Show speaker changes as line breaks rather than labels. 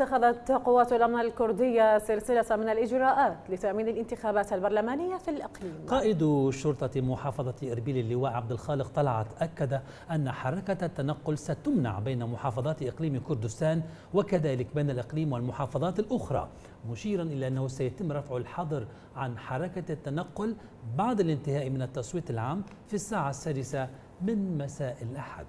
اتخذت قوات الأمن الكردية سلسلة من الإجراءات لتأمين الانتخابات البرلمانية في الإقليم.
قائد شرطة محافظة إربيل اللواء عبد الخالق طلعت أكد أن حركة التنقل ستمنع بين محافظات إقليم كردستان وكذلك بين الإقليم والمحافظات الأخرى مشيرا إلى أنه سيتم رفع الحظر عن حركة التنقل بعد الانتهاء من التصويت العام في الساعة السادسة من مساء الأحد.